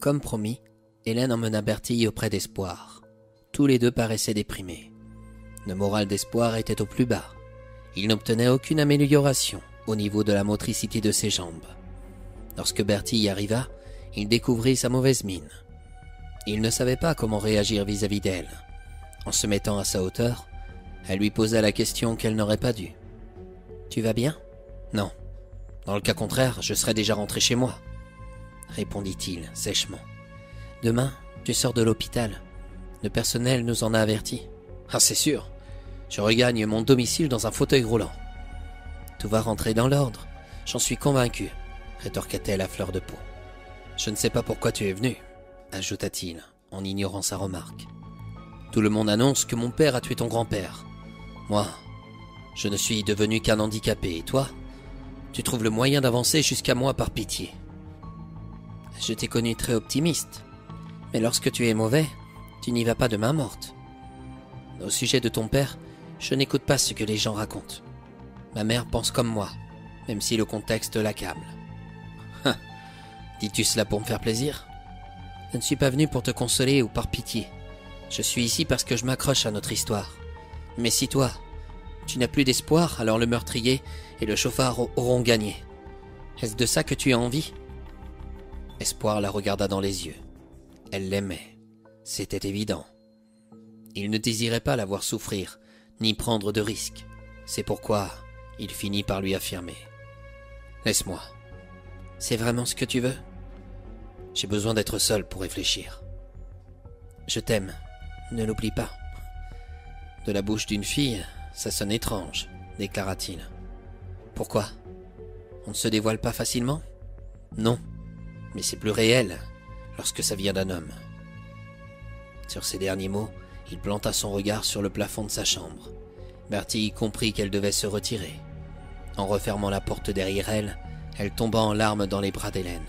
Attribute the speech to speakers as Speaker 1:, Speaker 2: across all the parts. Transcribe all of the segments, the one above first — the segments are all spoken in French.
Speaker 1: Comme promis, Hélène emmena Bertille auprès d'Espoir. Tous les deux paraissaient déprimés. Le moral d'Espoir était au plus bas. Il n'obtenait aucune amélioration au niveau de la motricité de ses jambes. Lorsque Bertille arriva, il découvrit sa mauvaise mine. Il ne savait pas comment réagir vis-à-vis d'elle. En se mettant à sa hauteur, elle lui posa la question qu'elle n'aurait pas dû. Tu vas bien? Non. Dans le cas contraire, je serais déjà rentré chez moi, répondit-il sèchement. Demain, tu sors de l'hôpital. Le personnel nous en a avertis. Ah, c'est sûr. Je regagne mon domicile dans un fauteuil roulant. Tout va rentrer dans l'ordre, j'en suis convaincu, rétorqua-t-elle à fleur de peau. Je ne sais pas pourquoi tu es venu, ajouta-t-il, en ignorant sa remarque. Tout le monde annonce que mon père a tué ton grand-père. Moi, je ne suis devenu qu'un handicapé, et toi Tu trouves le moyen d'avancer jusqu'à moi par pitié. Je t'ai connu très optimiste, mais lorsque tu es mauvais, tu n'y vas pas de main morte. Au sujet de ton père, je n'écoute pas ce que les gens racontent. Ma mère pense comme moi, même si le contexte l'accable. Dis-tu cela pour me faire plaisir? Je ne suis pas venu pour te consoler ou par pitié. Je suis ici parce que je m'accroche à notre histoire. Mais si toi, tu n'as plus d'espoir, alors le meurtrier et le chauffard auront gagné. Est-ce de ça que tu as envie? Espoir la regarda dans les yeux. Elle l'aimait. C'était évident. Il ne désirait pas la voir souffrir, ni prendre de risques. C'est pourquoi il finit par lui affirmer. Laisse-moi. C'est vraiment ce que tu veux? J'ai besoin d'être seul pour réfléchir. Je t'aime. Ne l'oublie pas. De la bouche d'une fille, ça sonne étrange, déclara-t-il. Pourquoi? On ne se dévoile pas facilement? Non, mais c'est plus réel lorsque ça vient d'un homme. Sur ces derniers mots, il planta son regard sur le plafond de sa chambre. Bertie comprit qu'elle devait se retirer. En refermant la porte derrière elle, elle tomba en larmes dans les bras d'Hélène.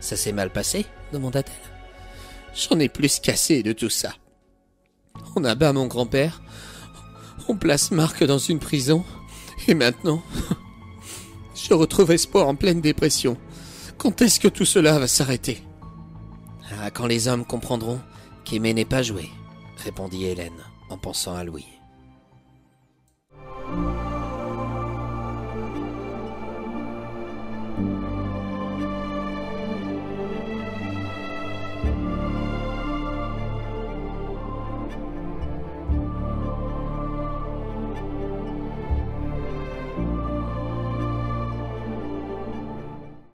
Speaker 1: Ça s'est mal passé? demanda-t-elle. J'en ai plus cassé de tout ça. On abat mon grand-père, on place Marc dans une prison, et maintenant, je retrouve espoir en pleine dépression. Quand est-ce que tout cela va s'arrêter? Ah, quand les hommes comprendront qu'aimer n'est pas jouer, répondit Hélène en pensant à Louis.